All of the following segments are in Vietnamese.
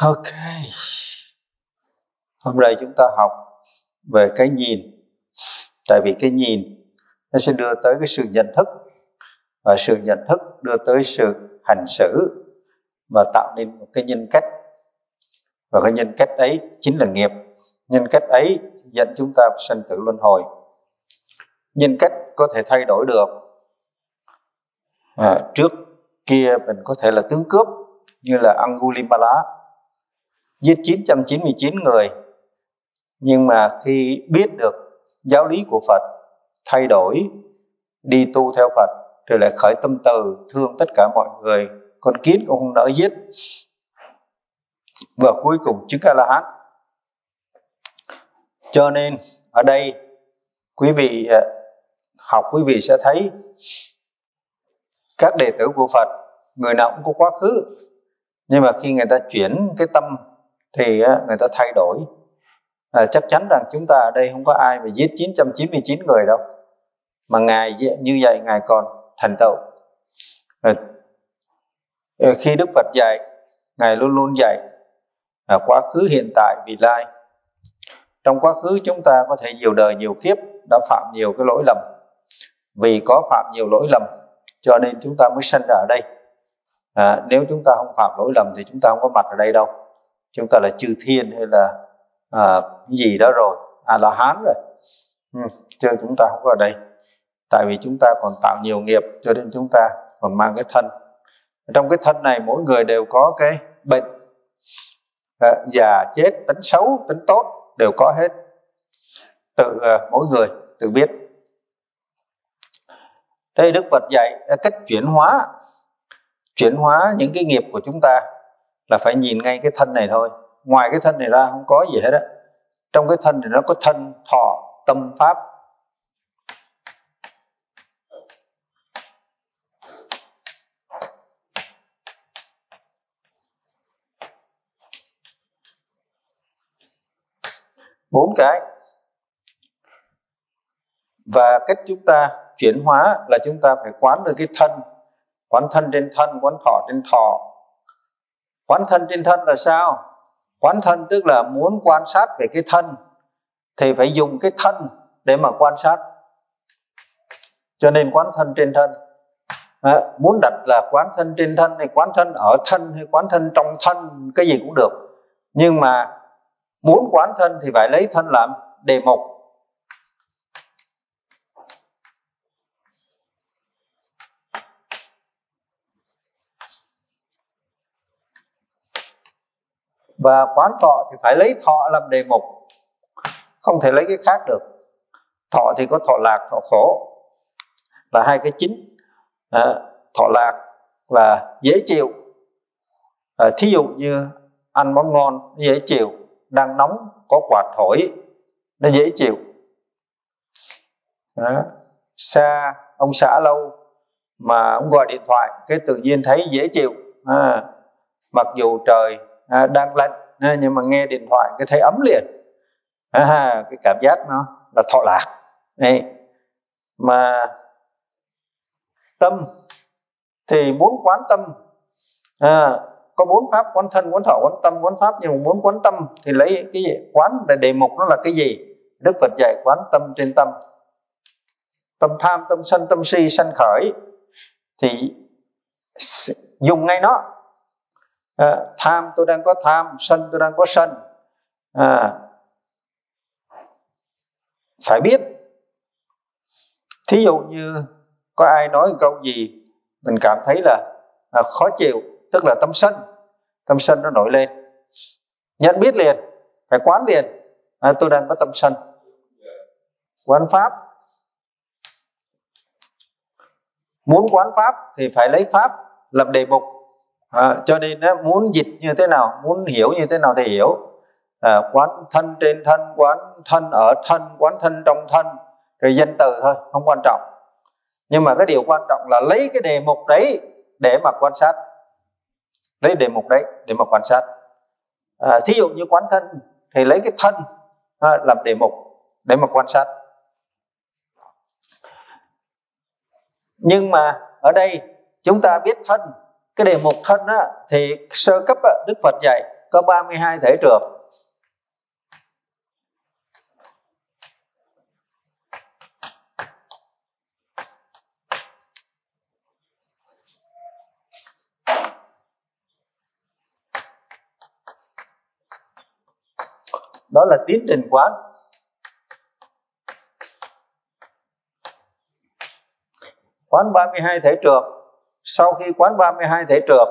ok. Hôm nay chúng ta học về cái nhìn. Tại vì cái nhìn nó sẽ đưa tới cái sự nhận thức. Và sự nhận thức đưa tới sự hành xử và tạo nên một cái nhân cách. Và cái nhân cách ấy chính là nghiệp. Nhân cách ấy dẫn chúng ta sanh tử luân hồi. Nhân cách có thể thay đổi được. À, trước kia mình có thể là tướng cướp như là Angulimala giết 999 người. Nhưng mà khi biết được giáo lý của Phật, thay đổi, đi tu theo Phật, rồi lại khởi tâm từ, thương tất cả mọi người, con kiến cũng không nỡ giết. Và cuối cùng chứng a la hán cho nên, ở đây, quý vị à, học quý vị sẽ thấy các đệ tử của Phật, người nào cũng có quá khứ. Nhưng mà khi người ta chuyển cái tâm thì người ta thay đổi. À, chắc chắn rằng chúng ta ở đây không có ai mà giết 999 người đâu mà ngài như vậy ngài còn thành tựu. À, ờ, khi Đức Phật dạy ngài luôn luôn dạy à, quá khứ hiện tại vị lai. Trong quá khứ chúng ta có thể nhiều đời nhiều kiếp đã phạm nhiều cái lỗi lầm. Vì có phạm nhiều lỗi lầm cho nên chúng ta mới sinh ra ở đây. À, nếu chúng ta không phạm lỗi lầm thì chúng ta không có mặt ở đây đâu chúng ta là chư thiên hay là à, gì đó rồi. À là hán rồi. Ừ, chứ chúng ta không có ở đây. Tại vì chúng ta còn tạo nhiều nghiệp cho nên chúng ta còn mang cái thân. Trong cái thân này mỗi người đều có cái bệnh. À, già chết tính xấu tính tốt đều có hết. Tự à, mỗi người tự biết. Đây đức phật dạy à, cách chuyển hóa. Chuyển hóa những cái nghiệp của chúng ta là phải nhìn ngay cái thân này thôi. Ngoài cái thân này ra không có gì hết á. Trong cái thân này nó có thân, thọ, tâm, pháp. Bốn cái. Và cách chúng ta chuyển hóa là chúng ta phải quán được cái thân. Quán thân trên thân, quán thọ trên thọ quán thân trên thân là sao? Quán thân tức là muốn quan sát về cái thân thì phải dùng cái thân để mà quan sát. Cho nên quán thân trên thân. À, muốn đặt là quán thân trên thân hay quán thân ở thân hay quán thân trong thân cái gì cũng được. Nhưng mà muốn quán thân thì phải lấy thân làm đề mục. Và quán thọ thì phải lấy thọ làm đề mục. Không thể lấy cái khác được. Thọ thì có thọ lạc thọ khổ. Là hai cái chính. À, thọ lạc là dễ chịu. À, thí dụ như ăn món ngon dễ chịu. Đang nóng có quạt thổi nó dễ chịu. À, xa ông xã lâu mà ông gọi điện thoại cái tự nhiên thấy dễ chịu. À, mặc dù trời à, đang lạnh à, nhưng mà nghe điện thoại cái thấy ấm liền. À, cái cảm giác nó là thọ lạc. Này mà tâm thì muốn quán tâm. À, có bốn pháp quán thân quán thọ quán tâm quán pháp. Nhưng mà muốn quán tâm thì lấy cái gì? Quán là đề mục nó là cái gì? Đức phật dạy quán tâm trên tâm. Tâm tham tâm sân tâm si sanh khởi. Thì dùng ngay nó à, tham tôi đang có tham sân tôi đang có sân. À, phải biết thí dụ như có ai nói câu gì mình cảm thấy là à, khó chịu tức là tâm sân tâm sân nó nổi lên. Nhận biết liền phải quán liền à, tôi đang có tâm sân. Quán pháp. Muốn quán pháp thì phải lấy pháp làm đề mục à, cho nên á, muốn dịch như thế nào muốn hiểu như thế nào thì hiểu. À, quán thân trên thân quán thân ở thân quán thân trong thân rồi danh từ thôi không quan trọng. Nhưng mà cái điều quan trọng là lấy cái đề mục đấy để mà quan sát. Lấy đề mục đấy để mà quan sát. À, thí dụ như quán thân thì lấy cái thân à, làm đề mục để mà quan sát. Nhưng mà ở đây chúng ta biết thân cái đề mục thân á, thì sơ cấp á, đức phật dạy có 32 thể trường. Đó là tiến trình quán quán 32 thể trường sau khi quán 32 thể trượt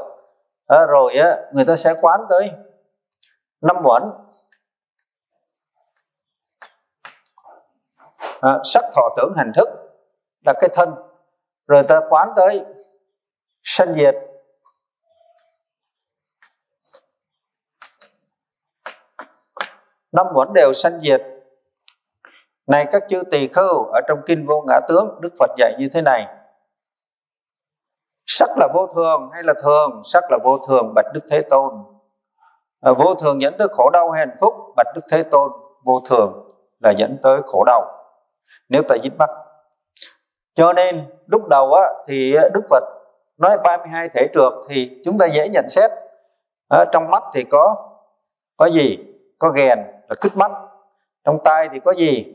à, rồi á người ta sẽ quán tới năm uẩn. Ờ, à, sắc thọ tưởng hành thức là cái thân. Rồi ta quán tới sanh diệt. Năm uẩn đều sanh diệt. Này các chư tỳ khưu ở trong kinh vô ngã tướng đức phật dạy như thế này sắc là vô thường hay là thường? Sắc là vô thường bạch đức thế tôn. À, vô thường dẫn tới khổ đau hay hạnh phúc? Bạch đức thế tôn. Vô thường là dẫn tới khổ đau. Nếu ta dính mắc. Cho nên lúc đầu á, thì đức phật nói 32 thể trượt thì chúng ta dễ nhận xét. Ở trong mắt thì có có gì? Có ghèn là cứt mắt. Trong tay thì có gì?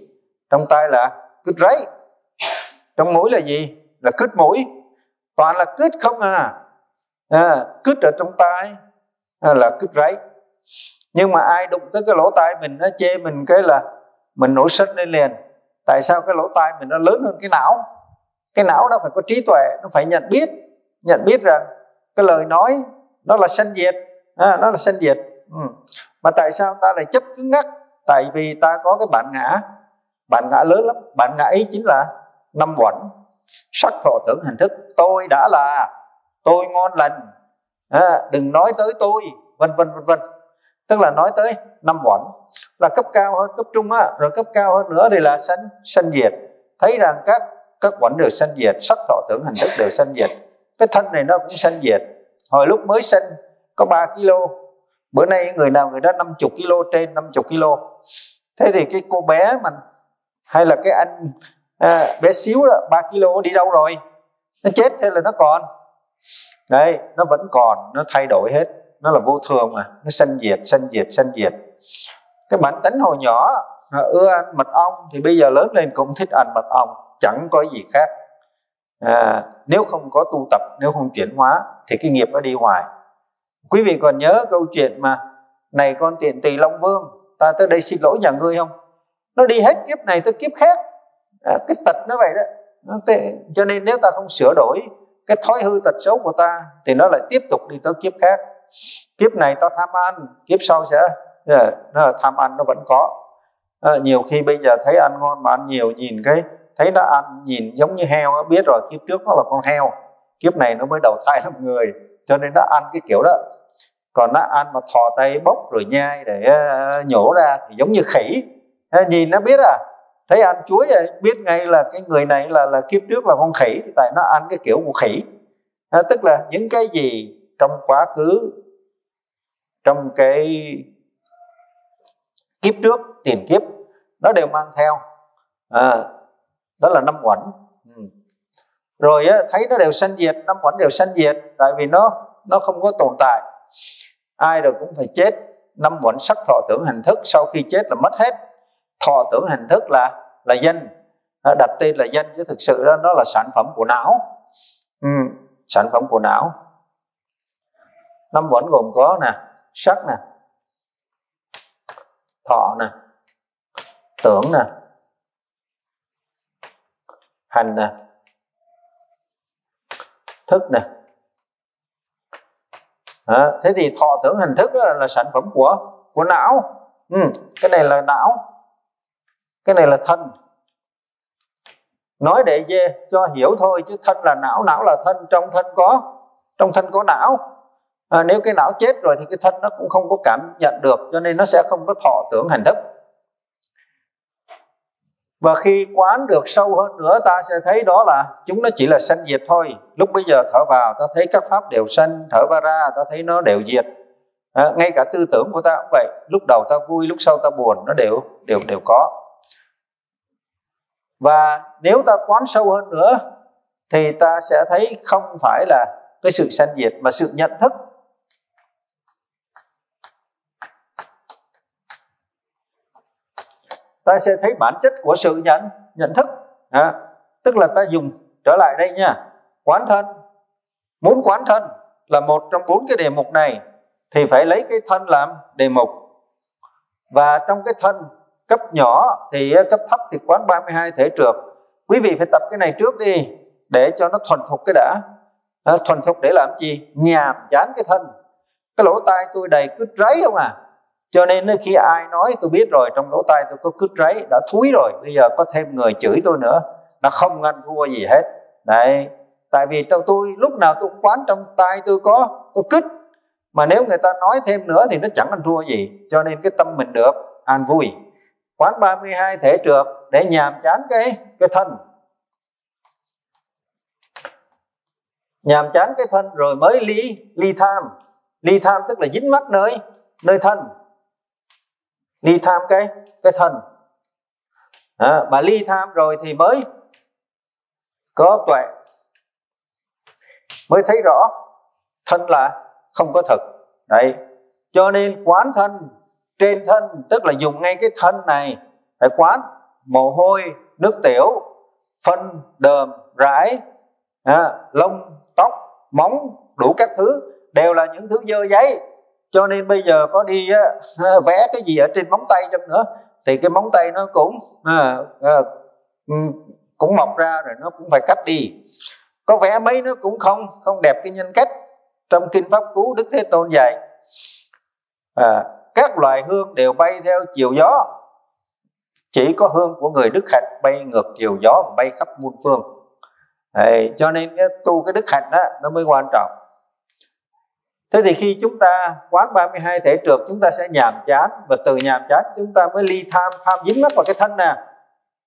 Trong tay là cứt ráy trong mũi là gì? Là cứt mũi toàn là cứt không à, à cứt ở trong tai à, là cứt ráy nhưng mà ai đụng tới cái lỗ tai mình nó chê mình cái là mình nổi sân lên liền. Tại sao cái lỗ tai mình nó lớn hơn cái não? Cái não nó phải có trí tuệ nó phải nhận biết nhận biết rằng cái lời nói nó là sanh diệt à, nó là sanh diệt. Ừ. mà tại sao ta lại chấp cứng ngắc? Tại vì ta có cái bản ngã. Bản ngã lớn lắm. Bản ngã ấy chính là năm uẩn sắc thọ tưởng hành thức. Tôi đã là tôi ngon lành. À, đừng nói tới tôi vân vân vân vân. Tức là nói tới năm uẩn là cấp cao hơn cấp trung á. Rồi cấp cao hơn nữa thì là sanh sanh diệt. Thấy rằng các các uẩn đều sanh diệt sắc thọ tưởng hành thức đều sanh diệt. Cái thân này nó cũng sanh diệt. Hồi lúc mới sinh có 3 kg bữa nay người nào người đó 50 kg trên 50 kg thế thì cái cô bé mình hay là cái anh à, bé xíu đó 3 kg đi đâu rồi? Nó chết hay là nó còn? Đây nó vẫn còn nó thay đổi hết. Nó là vô thường mà nó sanh diệt sanh diệt sanh diệt. Cái bản tính hồi nhỏ à, ưa ăn mật ong thì bây giờ lớn lên cũng thích ăn mật ong chẳng có gì khác. À, nếu không có tu tập nếu không chuyển hóa thì cái nghiệp nó đi hoài quý vị còn nhớ câu chuyện mà này con tiện tỳ long vương ta tới đây xin lỗi nhà ngươi không? Nó đi hết kiếp này tới kiếp khác à, cái tật nó vậy đó. Nó tệ. cho nên nếu ta không sửa đổi cái thói hư tật xấu của ta thì nó lại tiếp tục đi tới kiếp khác. Kiếp này ta tham ăn kiếp sau sẽ yeah, nó là tham ăn nó vẫn có. À, nhiều khi bây giờ thấy ăn ngon mà ăn nhiều nhìn cái thấy nó ăn nhìn giống như heo nó biết rồi kiếp trước nó là con heo. Kiếp này nó mới đầu thai làm người cho nên nó ăn cái kiểu đó. Còn nó ăn mà thò tay bốc rồi nhai để uh, nhổ ra thì giống như khỉ. À, nhìn nó biết à thấy ăn chuối rồi biết ngay là cái người này là là kiếp trước là con khỉ tại nó ăn cái kiểu của khỉ. À, tức là những cái gì trong quá khứ trong cái kiếp trước tiền kiếp nó đều mang theo. À, đó là năm uẩn ừ. rồi á, thấy nó đều sanh diệt năm uẩn đều sanh diệt tại vì nó nó không có tồn tại. Ai rồi cũng phải chết. Năm uẩn sắc thọ tưởng hành thức sau khi chết là mất hết thọ tưởng hình thức là là danh. Đặt tên là danh chứ thực sự đó nó là sản phẩm của não. Ừ, sản phẩm của não. Năm vẫn gồm có nè sắc nè thọ nè tưởng nè hành nè thức nè. À, thế thì thọ tưởng hình thức là, là sản phẩm của của não. Ừ, cái này là não cái này là thân. Nói để dê cho hiểu thôi chứ thân là não não là thân trong thân có trong thân có não. À, nếu cái não chết rồi thì cái thân nó cũng không có cảm nhận được cho nên nó sẽ không có thọ tưởng hành thức. Và khi quán được sâu hơn nữa ta sẽ thấy đó là chúng nó chỉ là sanh diệt thôi. Lúc bây giờ thở vào ta thấy các pháp đều sanh thở vào ra ta thấy nó đều diệt. À, ngay cả tư tưởng của ta cũng vậy. Lúc đầu ta vui lúc sau ta buồn nó đều đều đều có và nếu ta quán sâu hơn nữa thì ta sẽ thấy không phải là cái sự sanh diệt mà sự nhận thức. Ta sẽ thấy bản chất của sự nhận nhận thức. À, tức là ta dùng trở lại đây nha. Quán thân. Muốn quán thân là một trong bốn cái đề mục này thì phải lấy cái thân làm đề mục. Và trong cái thân cấp nhỏ thì ờ, cấp thấp thì quán 32 thể trượt. Quý vị phải tập cái này trước đi để cho nó thuần thục cái đã. À, thuần thục để làm gì nhàm chán cái thân. Cái lỗ tai tôi đầy cứt ráy không à? Cho nên khi ai nói tôi biết rồi trong lỗ tai tôi có cứt ráy đã thúi rồi bây giờ có thêm người chửi tôi nữa. Nó không ngăn thua gì hết. Đấy tại vì trong tôi lúc nào tôi quán trong tai tôi có có cứt. Mà nếu người ta nói thêm nữa thì nó chẳng ăn thua gì. Cho nên cái tâm mình được an vui quán 32 thể trượt để nhàm chán cái cái thân. Nhàm chán cái thân rồi mới ly ly tham. Ly tham tức là dính mắc nơi nơi thân. Ly tham cái cái thân. À, mà ly tham rồi thì mới có tuệ. Mới thấy rõ thân là không có thật, đấy. Cho nên quán thân trên thân tức là dùng ngay cái thân này phải quán mồ hôi nước tiểu phân đờm rải à, lông tóc móng đủ các thứ đều là những thứ dơ giấy. Cho nên bây giờ có đi á, vẽ cái gì ở trên móng tay chăng nữa thì cái móng tay nó cũng à, à, ừ, cũng mọc ra rồi nó cũng phải cắt đi. Có vẽ mấy nó cũng không không đẹp cái nhân cách trong kinh pháp cú đức thế tôn dạy. À, các loài hương đều bay theo chiều gió. Chỉ có hương của người đức hạnh bay ngược chiều gió và bay khắp muôn phương. Đấy, cho nên cái tu cái đức hạnh đó nó mới quan trọng. Thế thì khi chúng ta quán 32 thể trượt chúng ta sẽ nhàm chán. Và từ nhàm chán chúng ta mới ly tham tham dính mắc vào cái thân nè.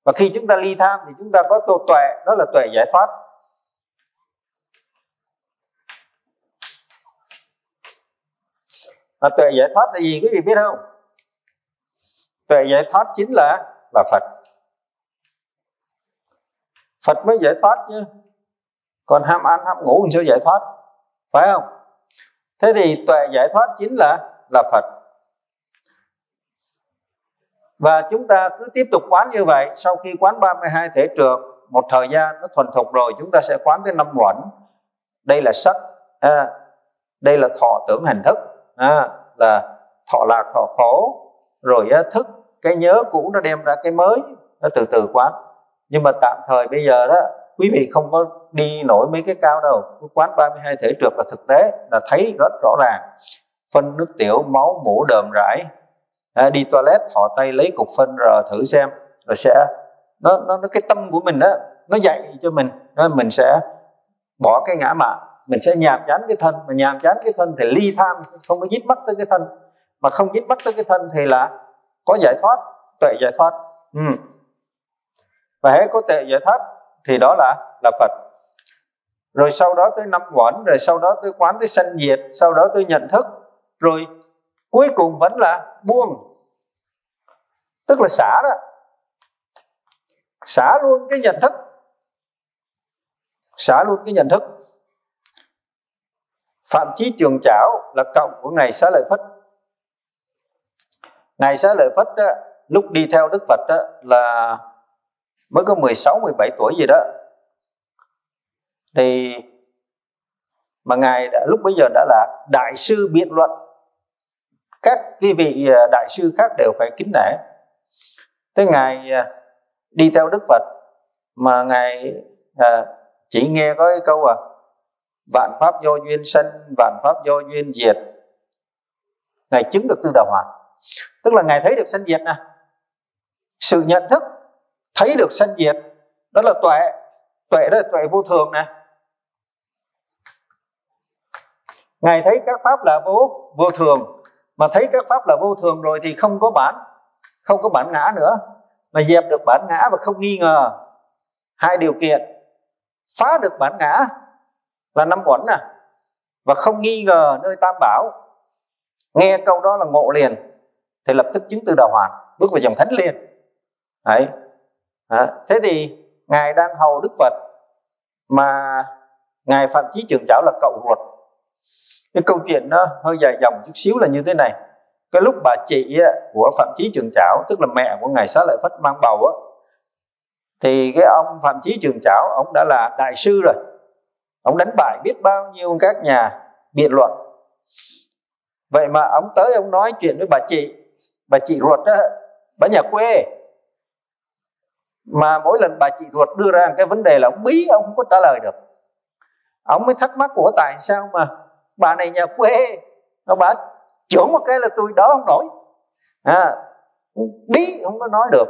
Và khi chúng ta ly tham thì chúng ta có tu tuệ đó là tuệ giải thoát. Mà tuệ giải thoát là gì quý vị biết không? Tuệ giải thoát chính là là phật. Phật mới giải thoát chứ. Còn ham ăn ham ngủ làm sao giải thoát? Phải không? Thế thì tuệ giải thoát chính là là phật. Và chúng ta cứ tiếp tục quán như vậy. Sau khi quán 32 thể trượt một thời gian nó thuần thục rồi chúng ta sẽ quán tới năm uẩn. Đây là sắc à, đây là thọ tưởng hành thức à, là thọ lạc thọ khổ. Rồi á, thức cái nhớ cũ nó đem ra cái mới nó từ từ quán. Nhưng mà tạm thời bây giờ đó quý vị không có đi nổi mấy cái cao đâu. Quán 32 thể trượt là thực tế là thấy rất rõ ràng. Phân nước tiểu máu mũ đờm rải. À, đi toilet thọ tay lấy cục phân rờ thử xem. Rồi sẽ nó nó, nó cái tâm của mình đó nó dạy cho mình. Đó, mình sẽ bỏ cái ngã mạn mình sẽ nhàm chán cái thân, mà nhàm chán cái thân thì ly tham, không có dính mắt tới cái thân. Mà không dính mắt tới cái thân thì là có giải thoát, tuệ giải thoát. Ừ. và hễ có tuệ giải thoát thì đó là là phật. Rồi sau đó tới năm quẩn, rồi sau đó tới quán, tới sanh diệt, sau đó tới nhận thức. Rồi cuối cùng vẫn là buông. Tức là xả đó. Xả luôn cái nhận thức. Xả luôn cái nhận thức phạm chí trường trảo là cộng của ngài xá lợi phất. Ngài xá lợi phất á, lúc đi theo đức phật á, là mới có 16 17 tuổi gì đó. Thì mà ngài đã, lúc bây giờ đã là đại sư biện luận. Các cái vị à, đại sư khác đều phải kính nể. Thế ngài à, đi theo đức phật mà ngài à, chỉ nghe có cái câu à vạn pháp do duyên sanh, vạn pháp do duyên diệt. Ngài chứng được tư đà hoàn tức là ngài thấy được sanh diệt nè. Sự nhận thức, thấy được sanh diệt, đó là tuệ. Tuệ đó là tuệ vô thường nè. Ngài thấy các pháp là vô vô thường. Mà thấy các pháp là vô thường rồi thì không có bản, không có bản ngã nữa. Mà dẹp được bản ngã và không nghi ngờ. Hai điều kiện. Phá được bản ngã là năm uẩn nè à. và không nghi ngờ nơi tam bảo. Nghe câu đó là ngộ liền thì lập tức chứng từ đạo hoàn bước vào dòng thánh liền đấy. À, thế thì ngài đang hầu đức phật mà ngài phạm chí trường chảo là cậu ruột. Cái câu chuyện nó hơi dài dòng chút xíu là như thế này. Cái lúc bà chị của phạm chí trường trảo tức là mẹ của ngài xá lợi phất mang bầu á thì cái ông phạm chí trường trảo ông đã là đại sư rồi ông đánh bại biết bao nhiêu các nhà biện luận. Vậy mà ông tới ông nói chuyện với bà chị bà chị ruột đó bà nhà quê. Mà mỗi lần bà chị ruột đưa ra cái vấn đề là ông bí ông không có trả lời được. Ông mới thắc mắc của tại sao mà bà này nhà quê? Nó bà trưởng một cái là tôi đỡ không nổi. À, bí không có nói được.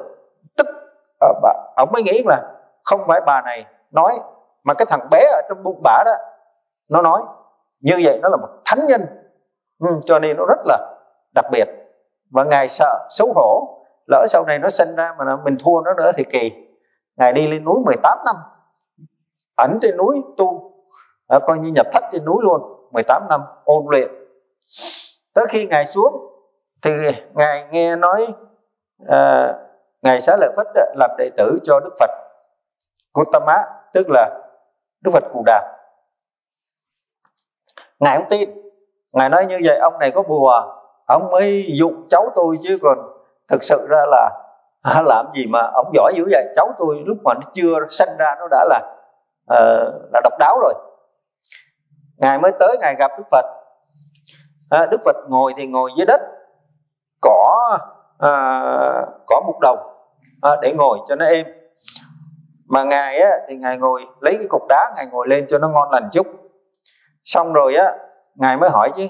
Tức à, bà, ông mới nghĩ là không phải bà này nói mà cái thằng bé ở trong bụng bả đó nó nói như vậy nó là một thánh nhân. Ừ, cho nên nó rất là đặc biệt. Và ngài sợ xấu hổ. Lỡ sau này nó sinh ra mà mình thua nó nữa thì kỳ. Ngài đi lên núi 18 năm. Ẩn trên núi tu. À, coi như nhập thất trên núi luôn 18 năm ôn luyện. Tới khi ngài xuống thì ngài nghe nói à, ngài xá lợi phất ờ, lập đệ tử cho đức phật. Gautama tức là đức phật cù đàm ngài không tin. Ngài nói như vậy ông này có bùa. Ông mới dục cháu tôi chứ còn thực sự ra là à, làm gì mà ông giỏi dữ vậy? Cháu tôi lúc mà nó chưa sinh ra nó đã là uh, là độc đáo rồi. Ngài mới tới ngài gặp đức phật. À, đức phật ngồi thì ngồi dưới đất cỏ à, cỏ mục đồng à, để ngồi cho nó êm mà ngài á, thì ngài ngồi lấy cái cục đá ngài ngồi lên cho nó ngon lành chút. Xong rồi á ngài mới hỏi chứ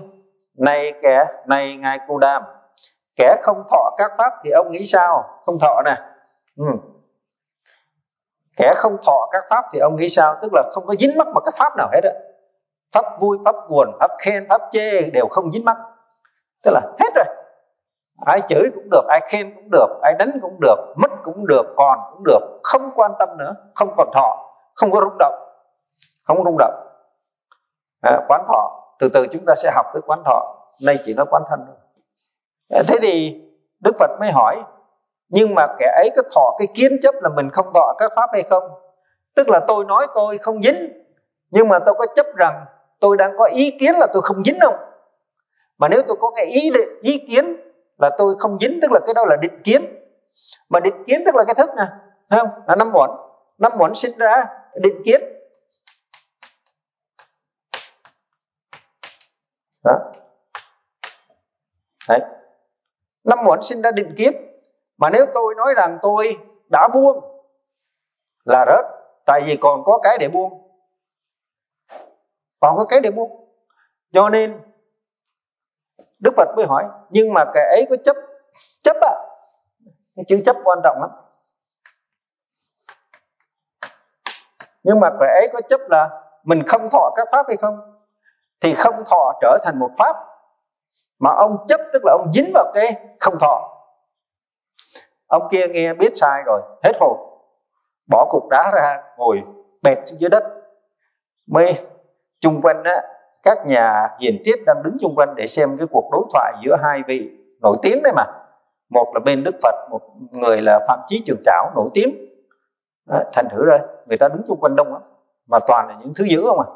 này kẻ này ngài cù đàm kẻ không thọ các pháp thì ông nghĩ sao? Không thọ nè. Ừ. kẻ không thọ các pháp thì ông nghĩ sao? Tức là không có dính mắc một cái pháp nào hết á. Pháp vui pháp buồn pháp khen pháp chê đều không dính mắc. Tức là hết rồi ai chửi cũng được ai khen cũng được ai đánh cũng được mất cũng được còn cũng được không quan tâm nữa không còn thọ không có rung động không rung động. À, quán thọ từ từ chúng ta sẽ học tới quán thọ nay chỉ nói quán thân thôi. À, thế thì đức phật mới hỏi nhưng mà kẻ ấy có thọ cái kiến chấp là mình không thọ các pháp hay không? Tức là tôi nói tôi không dính nhưng mà tôi có chấp rằng tôi đang có ý kiến là tôi không dính không? Mà nếu tôi có cái ý ý kiến là tôi không dính, tức là cái đó là định kiến. Mà định kiến tức là cái thức nè, thấy không? Là năm muộn năm muộn sinh ra định kiến. Đó. Đấy. Năm muộn sinh ra định kiến. Mà nếu tôi nói rằng tôi đã buông, là rớt. Tại vì còn có cái để buông. Còn có cái để buông. Cho nên đức phật mới hỏi, nhưng mà kẻ ấy có chấp chấp à cái chữ chấp quan trọng lắm. Nhưng mà kẻ ấy có chấp là mình không thọ các pháp hay không? Thì không thọ trở thành một pháp, mà ông chấp tức là ông dính vào cái không thọ. Ông kia nghe biết sai rồi, hết hồn, bỏ cục đá ra, ngồi bệt dưới đất. Mới chung quanh á các nhà hiền triết đang đứng chung quanh để xem cái cuộc đối thoại giữa hai vị nổi tiếng đấy mà. Một là bên đức phật một người là phạm chí trường trảo nổi tiếng. À, thành thử đây người ta đứng chung quanh đông lắm mà toàn là những thứ dữ không à.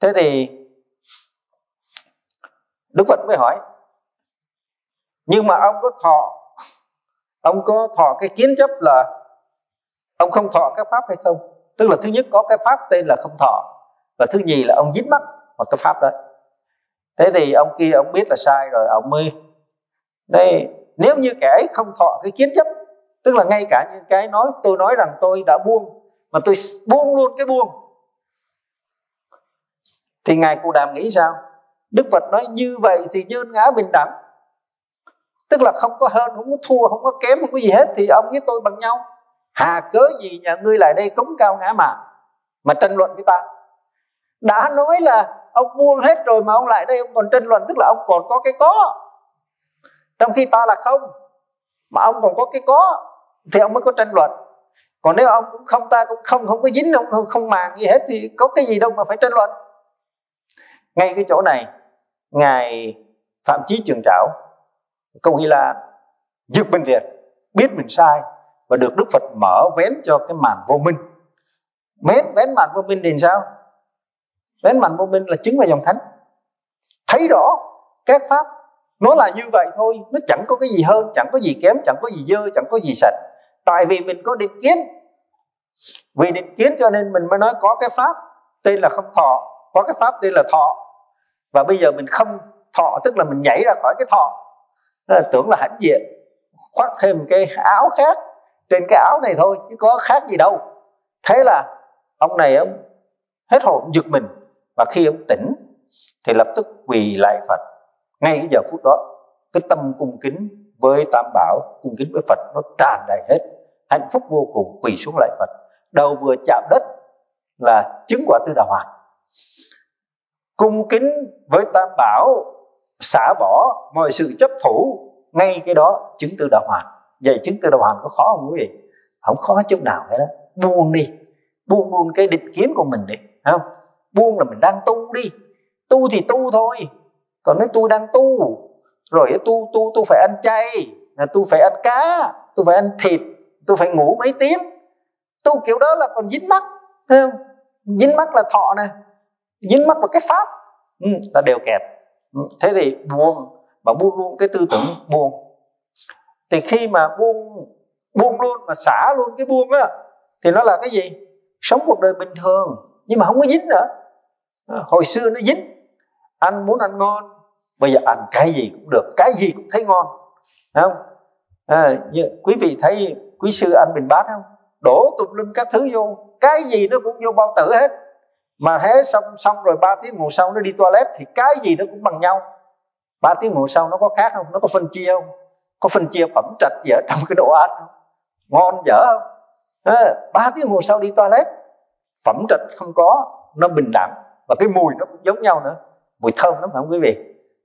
Thế thì đức phật mới hỏi nhưng mà ông có thọ ông có thọ cái kiến chấp là ông không thọ các pháp hay không? Tức là thứ nhất có cái pháp tên là không thọ và thứ nhì là ông dính mắt một cái pháp đó thế thì ông kia ông biết là sai rồi, ông mới đây, nếu như kẻ ấy không thọ cái kiến chấp, tức là ngay cả những cái nói, tôi nói rằng tôi đã buông, mà tôi buông luôn cái buông. Thì ngài cụ đàm nghĩ sao? Đức phật nói như vậy thì nhân ngã bình đẳng. Tức là không có hơn không có thua, không có kém, không có gì hết, thì ông với tôi bằng nhau. Hà cớ gì nhà ngươi lại đây cống cao ngã mạn? Mà tranh luận với ta. Đã nói là ông buông hết rồi mà ông lại đây ông còn tranh luận tức là ông còn có cái có. Trong khi ta là không mà ông còn có cái có thì ông mới có tranh luận. Còn nếu ông cũng không ta cũng không không có dính ông không, không màng gì hết thì có cái gì đâu mà phải tranh luận. Ngay cái chỗ này ngài phạm chí trường trảo câu hy la dược bên việt biết mình sai và được đức phật mở vén cho cái màn vô minh. Vén vén màn vô minh thì sao? Đến mạnh vô minh là chứng vào dòng thánh. Thấy rõ các pháp, nó là như vậy thôi, nó chẳng có cái gì hơn, chẳng có gì kém, chẳng có gì dơ, chẳng có gì sạch. Tại vì mình có định kiến. Vì định kiến cho nên mình mới nói có cái pháp tên là không thọ, có cái pháp tên là thọ. Và bây giờ mình không thọ, tức là mình nhảy ra khỏi cái thọ. Là tưởng là hãnh diện, khoác thêm cái áo khác trên cái áo này thôi, chứ có khác gì đâu. Thế là ông này ông hết hồn giật mình và khi ông tỉnh, thì lập tức quỳ lại phật. Ngay cái giờ phút đó, cái tâm cung kính với tam bảo, cung kính với phật nó tràn đầy hết. Hạnh phúc vô cùng, quỳ xuống lại phật. Đầu vừa chạm đất là chứng quả tư đà hoàn. Cung kính với tam bảo, xả bỏ mọi sự chấp thủ, ngay cái đó chứng tư đà hoàn. Vậy chứng tư đà hoàn có khó không quý vị? Không khó chút nào hết đó. Buông đi. Buông buông cái định kiến của mình đi không? Buông là mình đang tu đi. Tu thì tu thôi. Còn nếu tôi đang tu rồi tu tu tôi phải ăn chay là tôi phải ăn cá tôi phải ăn thịt tôi phải ngủ mấy tiếng. Tu kiểu đó là còn dính mắc thấy không? Dính mắc là thọ này dính mắc vào cái pháp. Ừ, là đều kẹt. Ừ, thế thì buông mà buông luôn cái tư tưởng buông. Thì khi mà buông buông luôn mà xả luôn cái buông á thì nó là cái gì? Sống cuộc đời bình thường nhưng mà không có dính nữa hồi xưa nó dính. Anh muốn ăn ngon bây giờ ăn cái gì cũng được cái gì cũng thấy ngon. Thấy không? À, quý vị thấy quý sư ăn bình bát không? Đổ tùm lum các thứ vô cái gì nó cũng vô bao tử hết. Mà thế xong xong rồi ba tiếng ngủ sau nó đi toilet thì cái gì nó cũng bằng nhau. Ba tiếng ngủ sau nó có khác không? Nó có phân chia không? Có phân chia phẩm trạch gì ở trong cái đồ ăn không? Ngon dở không? À, ba tiếng ngủ sau đi toilet phẩm trạch không có nó bình đẳng và cái mùi nó cũng giống nhau nữa. Mùi thơm lắm phải không quý vị?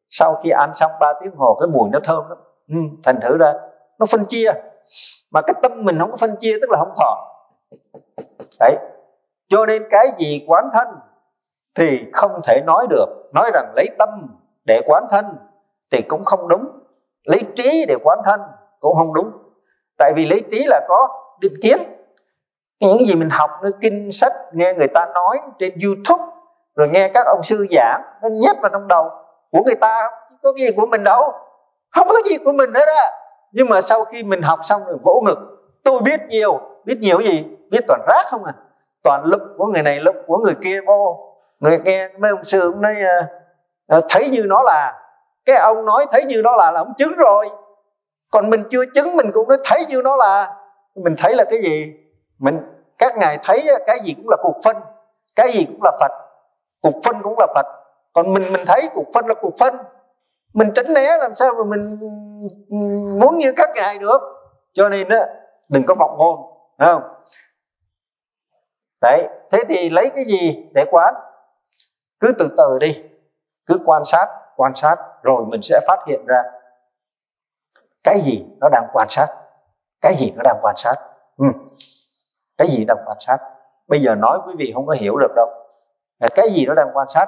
Sau khi ăn xong 3 tiếng hồ cái mùi nó thơm lắm. Ừ, thành thử ra nó phân chia. Mà cái tâm mình không có phân chia tức là không thọ. Đấy. Cho nên cái gì quán thân thì không thể nói được. Nói rằng lấy tâm để quán thân thì cũng không đúng. Lấy trí để quán thân cũng không đúng. Tại vì lấy trí là có định kiến. Những gì mình học nơi kinh sách nghe người ta nói trên youtube rồi nghe các ông sư giảng nó nhét vào trong đầu của người ta không có gì của mình đâu. Không có gì của mình hết á. Nhưng mà sau khi mình học xong rồi vỗ ngực tôi biết nhiều biết nhiều gì? Biết toàn rác không à? Toàn lục của người này lục của người kia vô. Người nghe mấy ông sư cũng nói uh, thấy như nó là. Cái ông nói thấy như nó là là ông chứng rồi. Còn mình chưa chứng mình cũng nói thấy như nó là. Mình thấy là cái gì? Mình các ngài thấy cái gì cũng là cuộc phân cái gì cũng là phật cục phân cũng là phật. Còn mình mình thấy cục phân là cục phân. Mình tránh né làm sao mà mình muốn như các ngài được. Cho nên đó đừng có vọng ngôn không? Đấy, thế thì lấy cái gì để quán? Cứ từ từ đi. Cứ quan sát quan sát, rồi mình sẽ phát hiện ra. Cái gì nó đang quan sát? Cái gì nó đang quan sát? Ừ. cái gì đang quan sát? Bây giờ nói quý vị không có hiểu được đâu cái gì nó đang quan sát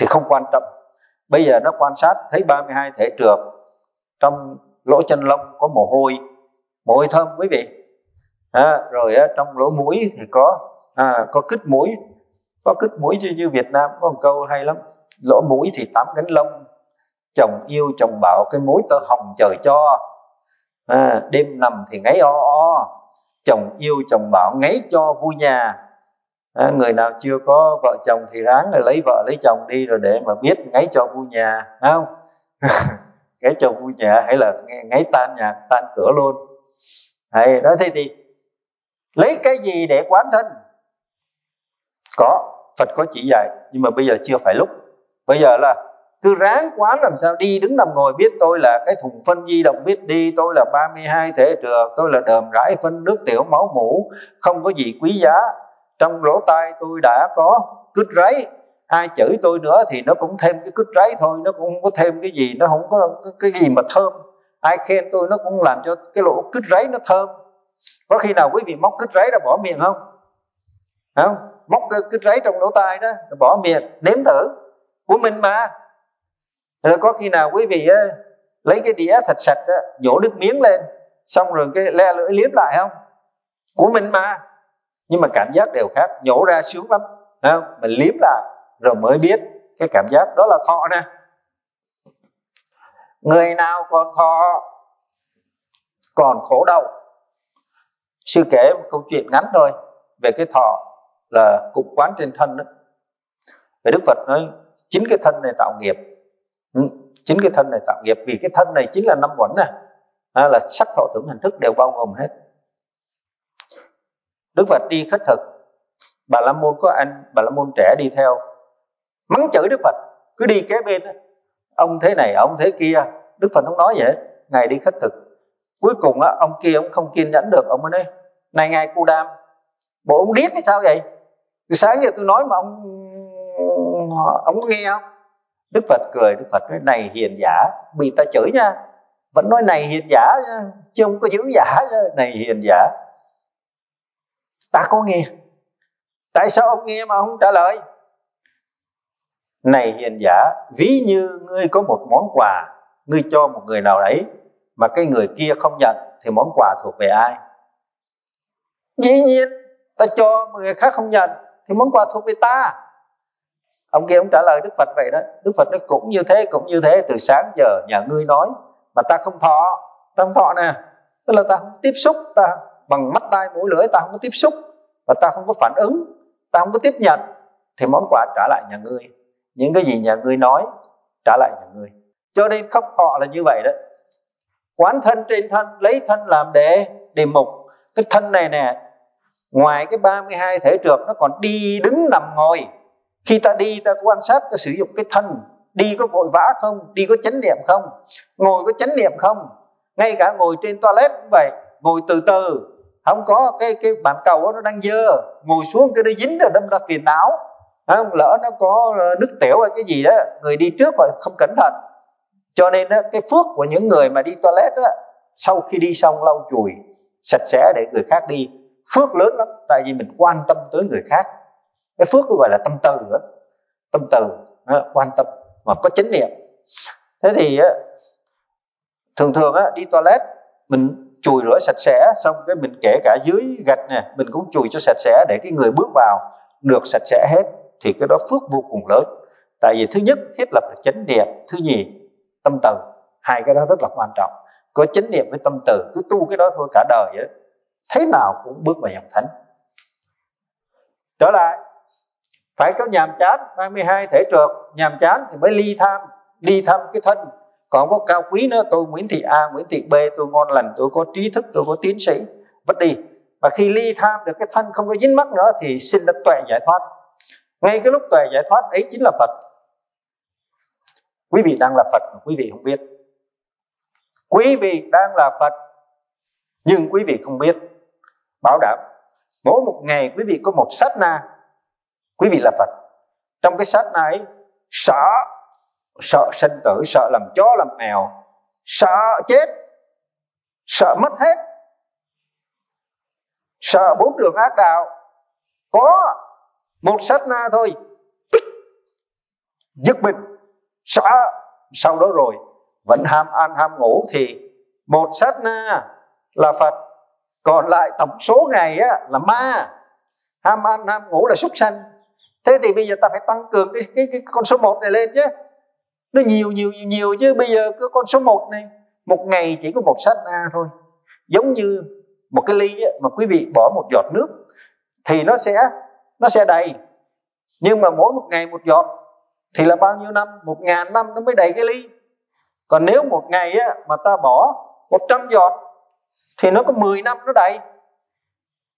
thì không quan trọng bây giờ nó quan sát thấy 32 thể trượt trong lỗ chân lông có mồ hôi mồ hôi thơm quý vị. À, rồi trong lỗ mũi thì có à, có kích mũi. Có kích mũi như, như Việt Nam có một câu hay lắm lỗ mũi thì tám cánh lông chồng yêu chồng bảo cái mối tơ hồng trời cho. À, đêm nằm thì ngáy o o chồng yêu chồng bảo ngáy cho vui nhà à, người nào chưa có vợ chồng thì ráng rồi lấy vợ lấy chồng đi rồi để mà biết ngáy cho vui nhà phải không? Ngáy cho vui nhà hay là ngáy tan nhà tan cửa luôn. Hay đó thế thì lấy cái gì để quán thân? Có Phật có chỉ dạy nhưng mà bây giờ chưa phải lúc. Bây giờ là cứ ráng quán làm sao đi đứng nằm ngồi biết tôi là cái thùng phân di động biết đi tôi là 32 thể trường tôi là đờm rãi phân nước tiểu máu mũ không có gì quý giá trong lỗ tai tôi đã có cứt ráy ai chửi tôi nữa thì nó cũng thêm cái cứt ráy thôi nó cũng không có thêm cái gì nó không có cái gì mà thơm. Ai khen tôi nó cũng làm cho cái lỗ cứt ráy nó thơm. Có khi nào quý vị móc cứt ráy ra bỏ miệng không? Không móc cái cứt ráy trong lỗ tai đó bỏ miệng nếm thử. Của mình mà. Rồi có khi nào quý vị lấy cái đĩa thật sạch đó, nhổ nước miếng lên xong rồi cái le lưỡi liếm lại không? Của mình mà nhưng mà cảm giác đều khác nhổ ra sướng lắm không? mình liếm lại rồi mới biết cái cảm giác đó là thọ nè. Người nào còn thọ còn khổ đau. Sư kể một câu chuyện ngắn thôi về cái thọ là cục quán trên thân đó. Về đức phật nói chính cái thân này tạo nghiệp. Ừ, chính cái thân này tạo nghiệp vì cái thân này chính là năm quẩn nè à, là sắc thọ tưởng hành thức đều bao gồm hết đức phật đi khất thực. Bà la môn có anh bà la môn trẻ đi theo. Mắng chửi đức phật cứ đi kế bên. Ông thế này ông thế kia. Đức phật không nói vậy ngài đi khất thực. Cuối cùng á, ông kia ông không kiên nhẫn được. Ông mới nói này ngài cu đam bộ ông điếc hay sao vậy? Từ sáng giờ tôi nói mà ông ông có nghe không? Đức phật cười đức phật nói này hiền giả bị ta chửi nha. Vẫn nói này hiền giả chứ không có giữ giả nha. này hiền giả ta có nghe. Tại sao ông nghe mà không trả lời? Này hiền giả, ví như ngươi có một món quà, ngươi cho một người nào đấy mà cái người kia không nhận thì món quà thuộc về ai? Dĩ nhiên, ta cho mà người khác không nhận thì món quà thuộc về ta. Ông kia ông trả lời đức phật vậy đó. Đức phật nó cũng như thế, cũng như thế. Từ sáng giờ nhà ngươi nói mà ta không thọ. Ta không thọ nè. Tức là ta không tiếp xúc, ta bằng mắt tai mũi lưỡi ta không có tiếp xúc và ta không có phản ứng ta không có tiếp nhận, thì món quà trả lại nhà ngươi. Những cái gì nhà ngươi nói, trả lại nhà ngươi. Cho nên khóc họ là như vậy đó. Quán thân trên thân, lấy thân làm để đề mục. Cái thân này nè, ngoài cái 32 thể trượt nó còn đi đứng nằm ngồi. Khi ta đi, ta quan sát, ta sử dụng cái thân. Đi có vội vã không? Đi có chánh niệm không? Ngồi có chánh niệm không? Ngay cả ngồi trên toilet cũng vậy, ngồi từ từ không có cái cái bàn cầu nó đang dơ. Ngồi xuống cái nó dính rồi đâm ra phiền não. Không? lỡ nó có ờ, nước tiểu hay cái gì đó người đi trước mà không cẩn thận. Cho nên đó, cái phước của những người mà đi toilet đó, sau khi đi xong lau chùi sạch sẽ để người khác đi phước lớn lắm. Tại vì mình quan tâm tới người khác. Cái phước gọi là tâm từ đó. tâm từ đó, quan tâm mà có chánh niệm. Thế thì thường thường á, đi toilet mình chùi rửa sạch sẽ, xong cái mình kể cả dưới gạch nè, mình cũng chùi cho sạch sẽ để cái người bước vào được sạch sẽ hết, thì cái đó phước vô cùng lớn. Tại vì thứ nhất, thiết lập là chánh niệm. Thứ nhì, tâm từ. Hai cái đó rất là quan trọng. Có chánh niệm với tâm từ, cứ tu cái đó thôi cả đời vậy thế nào cũng bước vào dòng thánh. Trở lại, phải có nhàm chán 32 thể trượt. Nhàm chán thì mới ly tham ly tham cái thân còn có cao quý nữa, tôi Nguyễn Thị A, Nguyễn Thị B, tôi ngon lành, tôi có trí thức, tôi có tiến sĩ. Vất đi. Và khi ly tham được cái thân không có dính mắc nữa thì xin được tuệ giải thoát. Ngay cái lúc tuệ giải thoát, ấy chính là Phật. Quý vị đang là Phật mà quý vị không biết. Quý vị đang là Phật, nhưng quý vị không biết. Bảo đảm, mỗi một ngày quý vị có một sát na, quý vị là Phật. Trong cái sát na ấy, sợ sợ sinh tử sợ làm chó làm mèo sợ chết sợ mất hết sợ bốn đường ác đạo. Có một sát na thôi. Dứt mình sợ sau đó rồi. Vẫn ham ăn ham ngủ thì một sát na là phật. Còn lại tổng số ngày á, là ma. Ham ăn ham ngủ là súc sanh. Thế thì bây giờ ta phải tăng cường cái cái, cái con số một này lên chứ nó nhiều nhiều nhiều nhiều chứ. Bây giờ cứ con số 1 này một ngày chỉ có một sát na thôi. Giống như một cái ly ấy, mà quý vị bỏ một giọt nước thì nó sẽ nó sẽ đầy. Nhưng mà mỗi một ngày một giọt thì là bao nhiêu năm? Một ngàn năm nó mới đầy cái ly. Còn nếu một ngày á, mà ta bỏ 100 giọt thì nó có 10 năm nó đầy.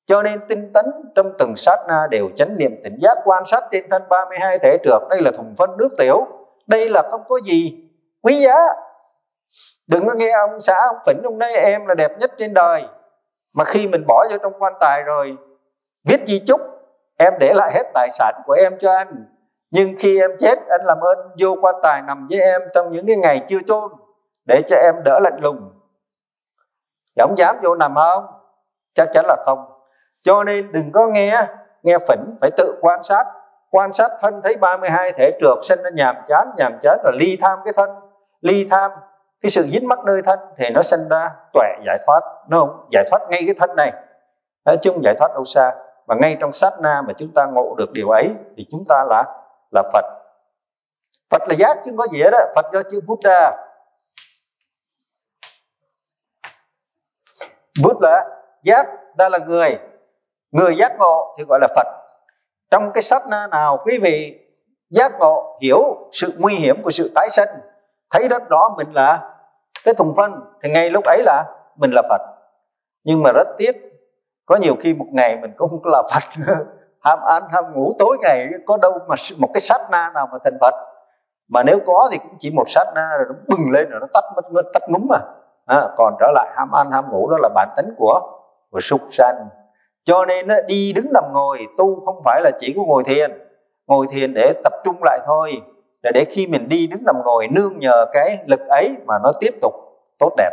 Cho nên tinh tấn trong từng sát na đều chánh niệm tỉnh giác quan sát trên thân 32 thể trượt. Đây là thùng phân nước tiểu đây là không có gì. Quý giá. Đừng có nghe ông xã ông phỉnh ông nói em là đẹp nhất trên đời. Mà khi mình bỏ vô trong quan tài rồi, viết di chúc, em để lại hết tài sản của em cho anh. Nhưng khi em chết, anh làm ơn vô quan tài nằm với em trong những cái ngày chưa chôn, để cho em đỡ lạnh lùng. Thì ông dám vô nằm không? Chắc chắn là không. Cho nên đừng có nghe nghe phỉnh phải tự quan sát quan sát thân thấy 32 thể trượt sinh nó nhàm chán nhàm chán là ly tham cái thân. Ly tham, cái sự dính mắc nơi thân thì nó sinh ra tuệ giải thoát, nó không giải thoát ngay cái thân này. Nói chung giải thoát đâu xa và ngay trong sát na mà chúng ta ngộ được điều ấy thì chúng ta là là Phật. Phật là giác chứ không có gì hết đó Phật do chữ Buddha. Buddha là giác, ta là người. Người giác ngộ thì gọi là Phật trong cái sách na nào quý vị giác ngộ hiểu sự nguy hiểm của sự tái sinh thấy rất rõ mình là cái thùng phân thì ngay lúc ấy là mình là phật. Nhưng mà rất tiếc có nhiều khi một ngày mình cũng không là phật. Ham ăn ham ngủ tối ngày có đâu mà một cái sát na nào mà thành phật. Mà nếu có thì cũng chỉ một sát na rồi nó bừng lên rồi nó tắt mất tắt ngúng mà. À, còn trở lại ham ăn ham ngủ đó là bản tính của của súc sanh cho nên đi đứng nằm ngồi tu không phải là chỉ có ngồi thiền. Ngồi thiền để tập trung lại thôi. Để, để khi mình đi đứng nằm ngồi nương nhờ cái lực ấy mà nó tiếp tục tốt đẹp.